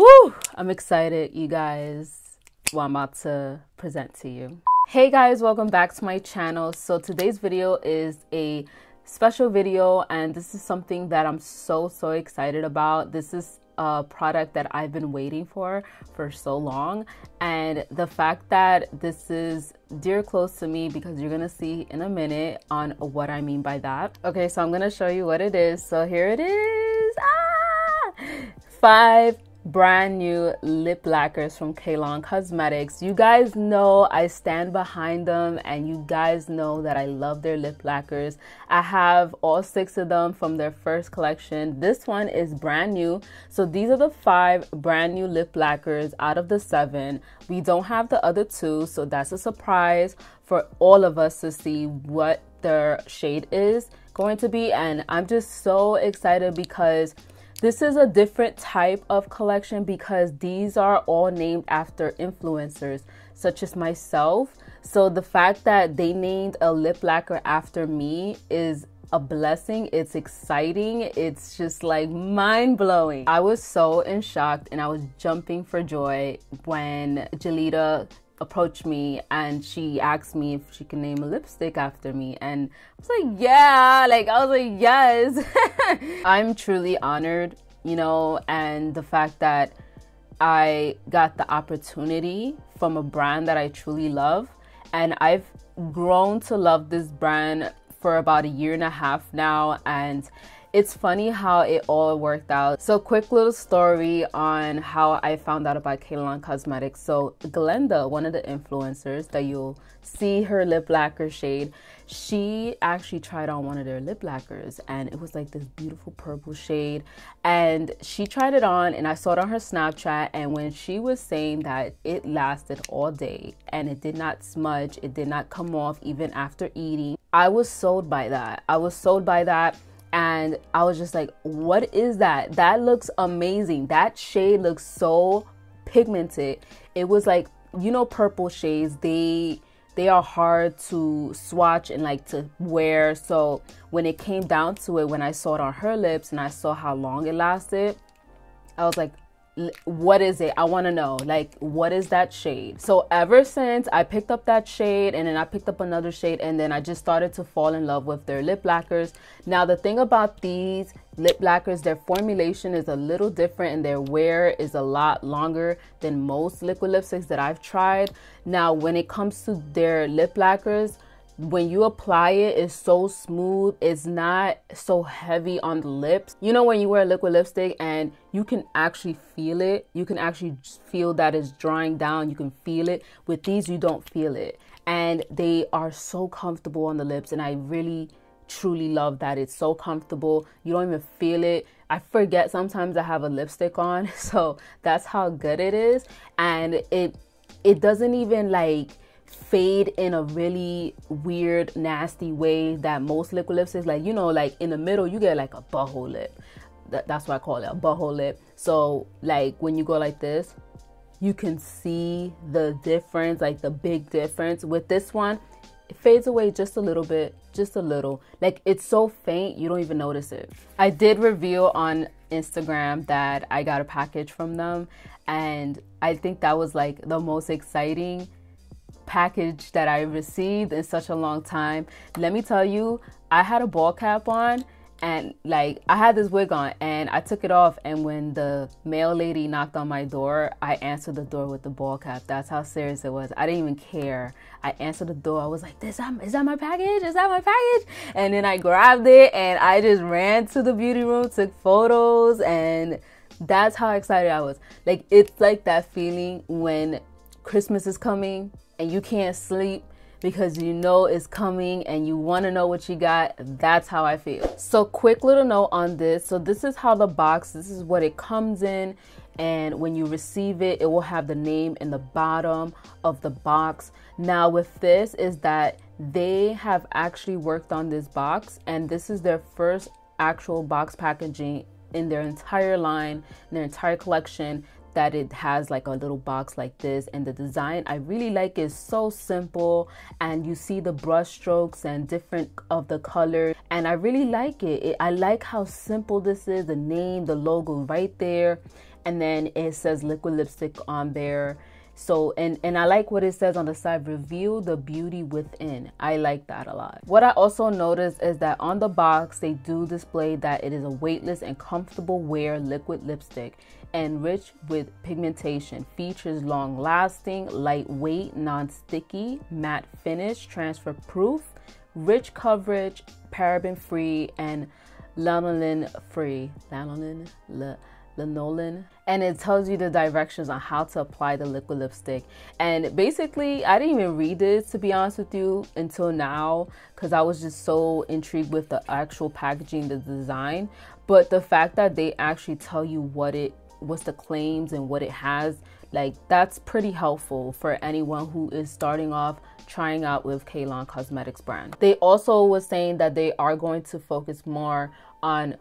Woo! I'm excited, you guys, what I'm about to present to you. Hey guys, welcome back to my channel. So today's video is a special video and this is something that I'm so, so excited about. This is a product that I've been waiting for for so long and the fact that this is dear close to me because you're gonna see in a minute on what I mean by that. Okay, so I'm gonna show you what it is. So here it is. Ah! Five brand new lip lacquers from Kalon Kosmetics. You guys know I stand behind them and you guys know that I love their lip lacquers. I have all six of them from their first collection. This one is brand new. So these are the five brand new lip lacquers out of the seven. We don't have the other two, so that's a surprise for all of us to see what their shade is going to be. And I'm just so excited because this is a different type of collection because these are all named after influencers such as myself. So the fact that they named a lip lacquer after me is a blessing. It's exciting. It's just like mind blowing. I was so in shock and I was jumping for joy when JaLeeda approached me and she asked me if she can name a lipstick after me. And I was like yeah like I was like yes. I'm truly honored you know and the fact that I got the opportunity from a brand that I truly love. And I've grown to love this brand for about a year and a half now. And it's funny how it all worked out. So, quick little story on how I found out about Kalon Kosmetics. So, Glenda, one of the influencers that you'll see her lip lacquer shade, she actually tried on one of their lip lacquers and it was like this beautiful purple shade. And she tried it on, and I saw it on her Snapchat. And when she was saying that it lasted all day and it did not smudge, it did not come off even after eating, I was sold by that. I was sold by that and I was just like, what is that? That looks amazing. That shade looks so pigmented. It was like, you know, purple shades, they they are hard to swatch and like to wear. So when it came down to it, when I saw it on her lips and I saw how long it lasted, I was like, what is it? I want to know. Like, what is that shade? So, ever since I picked up that shade and then I picked up another shade, and then I just started to fall in love with their lip lacquers. Now, the thing about these lip lacquers, their formulation is a little different and their wear is a lot longer than most liquid lipsticks that I've tried. Now, when it comes to their lip lacquers, when you apply it it's so smooth. It's not so heavy on the lips. You know when you wear a liquid lipstick and you can actually feel it? You can actually feel that it's drying down. You can feel it. With these you don't feel it. And they are so comfortable on the lips and i really truly love that. It's so comfortable. You don't even feel it. I forget sometimes i have a lipstick on so that's how good it is. And it it doesn't even like fade in a really weird, nasty way that most liquid lipsticks, like you know, like in the middle, you get like a butthole lip. That, that's what I call it, a butthole lip. So like when you go like this, you can see the difference, like the big difference. With this one, it fades away just a little bit, just a little. Like it's so faint, you don't even notice it. I did reveal on Instagram that I got a package from them, and I think that was like the most exciting package that I received in such a long time. Let me tell you, I had a ball cap on and like I had this wig on and I took it off and when the mail lady knocked on my door, I answered the door with the ball cap. That's how serious it was. I didn't even care. I answered the door. I was like, "Is that um, is that my package? Is that my package?" And then I grabbed it and I just ran to the beauty room, took photos and that's how excited I was. Like it's like that feeling when Christmas is coming and you can't sleep because you know it's coming and you want to know what you got. That's how I feel. So, quick little note on this. So, this is how the box, this is what it comes in. And when you receive it, it will have the name in the bottom of the box. Now, with this, is that they have actually worked on this box, and this is their first actual box packaging in their entire line, their entire collection that it has like a little box like this and the design I really like is so simple and you see the brush strokes and different of the color and I really like it. it I like how simple this is the name the logo right there and then it says liquid lipstick on there so and and I like what it says on the side reveal the beauty within. I like that a lot. What I also noticed is that on the box they do display that it is a weightless and comfortable wear liquid lipstick enriched with pigmentation features long lasting lightweight non-sticky matte finish transfer proof rich coverage paraben free and lanolin free lanolin lanolin and it tells you the directions on how to apply the liquid lipstick and basically i didn't even read this to be honest with you until now because i was just so intrigued with the actual packaging the design but the fact that they actually tell you what it what's the claims and what it has like that's pretty helpful for anyone who is starting off trying out with Kalon Kosmetics brand. They also was saying that they are going to focus more on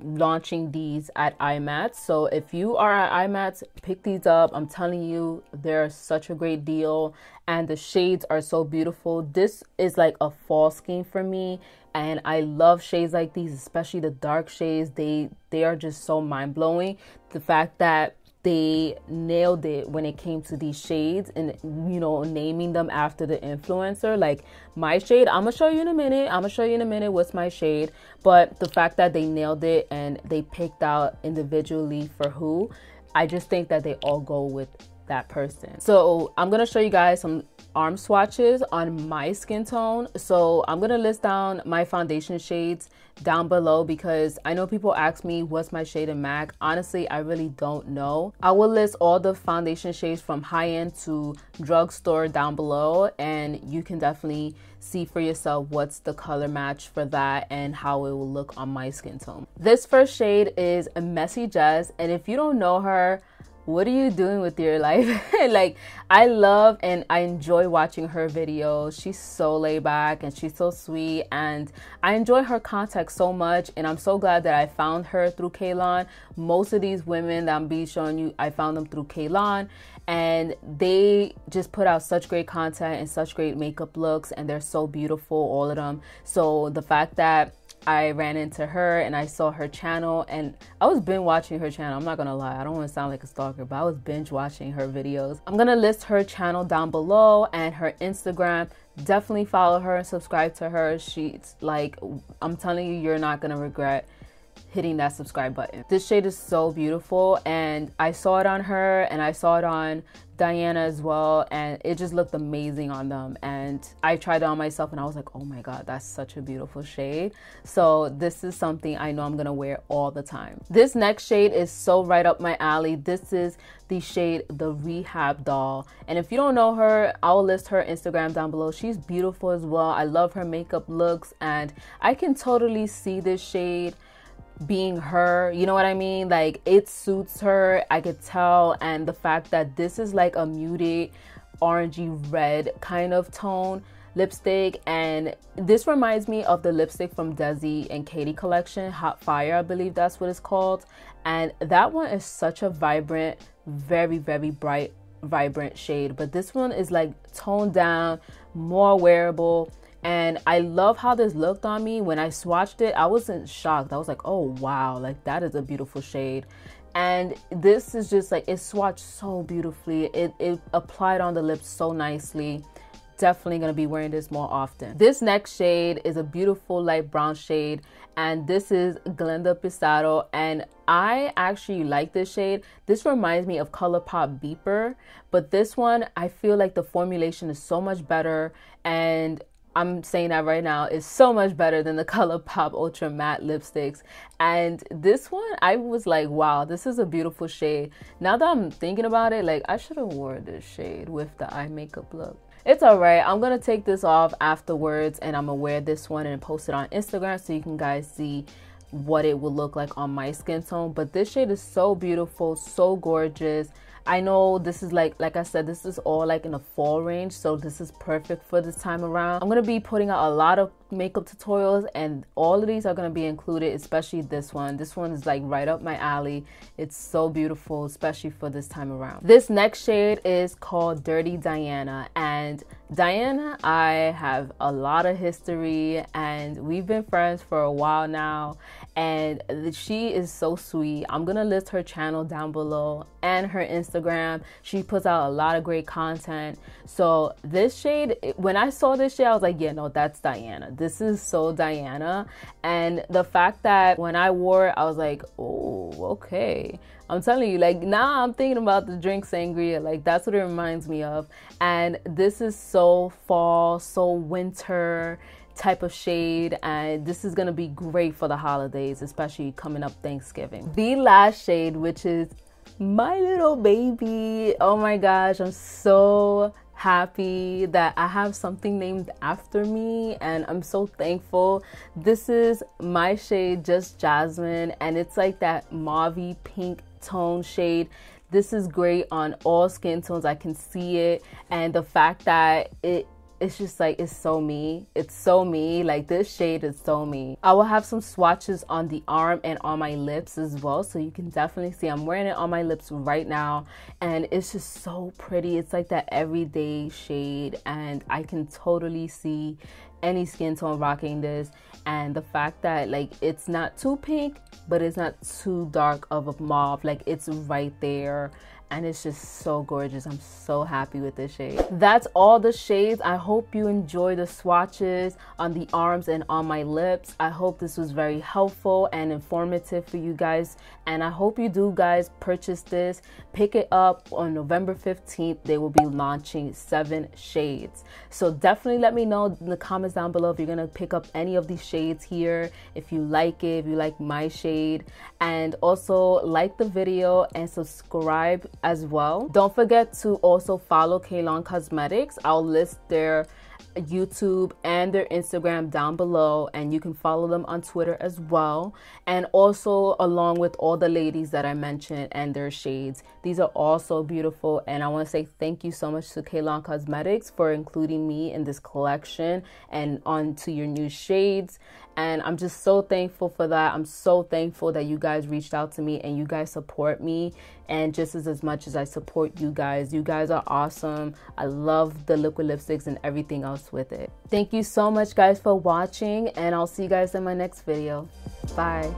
launching these at IMATS. So if you are at IMATS, pick these up. I'm telling you, they're such a great deal and the shades are so beautiful. This is like a fall scheme for me and I love shades like these, especially the dark shades. They they are just so mind-blowing. The fact that they nailed it when it came to these shades and you know naming them after the influencer. Like my shade i'm gonna show you in a minute. I'm gonna show you in a minute what's my shade. But the fact that they nailed it and they picked out individually for who i just think that they all go with that person so i'm gonna show you guys some arm swatches on my skin tone. So I'm gonna list down my foundation shades down below because I know people ask me what's my shade in MAC. Honestly, I really don't know. I will list all the foundation shades from high end to drugstore down below and you can definitely see for yourself what's the color match for that and how it will look on my skin tone. This first shade is Messie Jess and if you don't know her, what are you doing with your life? like, I love and I enjoy watching her videos. She's so laid back and she's so sweet, and I enjoy her content so much. And I'm so glad that I found her through Kalon. Most of these women that I'm be showing you, I found them through Kalon, and they just put out such great content and such great makeup looks, and they're so beautiful, all of them. So, the fact that I ran into her and I saw her channel and I was binge watching her channel. I'm not gonna lie, I don't wanna sound like a stalker, but I was binge watching her videos. I'm gonna list her channel down below and her Instagram. Definitely follow her and subscribe to her. She's like, I'm telling you, you're not gonna regret hitting that subscribe button. This shade is so beautiful and I saw it on her and I saw it on Diana as well and it just looked amazing on them. And I tried it on myself and I was like oh my god that's such a beautiful shade. So this is something I know I'm gonna wear all the time. This next shade is so right up my alley. This is the shade the rehab doll. And if you don't know her I'll list her Instagram down below. She's beautiful as well. I love her makeup looks and I can totally see this shade being her you know what i mean? Like it suits her i could tell. And the fact that this is like a muted orangey red kind of tone lipstick. And this reminds me of the lipstick from Desi and Katy collection Hot Fire I believe that's what it's called. And that one is such a vibrant very very bright vibrant shade. But this one is like toned down more wearable and I love how this looked on me. When I swatched it, I wasn't shocked. I was like, oh wow, like that is a beautiful shade. And this is just like it swatched so beautifully. It it applied on the lips so nicely. Definitely gonna be wearing this more often. This next shade is a beautiful light brown shade, and this is Glenda Pissarro. And I actually like this shade. This reminds me of ColourPop Beeper, but this one I feel like the formulation is so much better and I'm saying that right now is so much better than the ColourPop Ultra Matte lipsticks. And this one, I was like, wow, this is a beautiful shade. Now that I'm thinking about it, like I should have wore this shade with the eye makeup look. It's all right. I'm going to take this off afterwards and I'm going to wear this one and post it on Instagram so you can guys see what it will look like on my skin tone. But this shade is so beautiful, so gorgeous. I know this is like, like I said, this is all like in a fall range. So this is perfect for this time around. I'm going to be putting out a lot of makeup tutorials and all of these are going to be included especially this one this one is like right up my alley it's so beautiful especially for this time around this next shade is called dirty diana and diana i have a lot of history and we've been friends for a while now and she is so sweet i'm gonna list her channel down below and her instagram she puts out a lot of great content so this shade when i saw this shade i was like yeah no that's diana this is so Diana. And the fact that when I wore it, I was like, oh, okay. I'm telling you, like now I'm thinking about the drink sangria. Like that's what it reminds me of. And this is so fall, so winter type of shade and this is gonna be great for the holidays especially coming up thanksgiving the last shade which is my little baby oh my gosh i'm so happy that I have something named after me and I'm so thankful. This is my shade Just Jasmine and it's like that mauvey pink tone shade. This is great on all skin tones. I can see it and the fact that it it's just like it's so me. It's so me. Like this shade is so me. I will have some swatches on the arm and on my lips as well. So you can definitely see i'm wearing it on my lips right now. And it's just so pretty. It's like that everyday shade. And i can totally see any skin tone rocking this. And the fact that like it's not too pink but it's not too dark of a mauve. Like it's right there and it's just so gorgeous. I'm so happy with this shade. That's all the shades. I hope you enjoy the swatches on the arms and on my lips. I hope this was very helpful and informative for you guys. And I hope you do guys purchase this. Pick it up on November 15th. They will be launching seven shades. So definitely let me know in the comments down below if you're gonna pick up any of these shades here. If you like it, if you like my shade. And also like the video and subscribe as well. Don't forget to also follow Kalon Kosmetics. I'll list their YouTube and their Instagram down below, and you can follow them on Twitter as well. And also, along with all the ladies that I mentioned and their shades, these are all so beautiful. And I want to say thank you so much to Kalon Kosmetics for including me in this collection and onto your new shades. And I'm just so thankful for that. I'm so thankful that you guys reached out to me and you guys support me. And just as, as much as I support you guys, you guys are awesome. I love the liquid lipsticks and everything else with it. Thank you so much, guys, for watching. And I'll see you guys in my next video. Bye.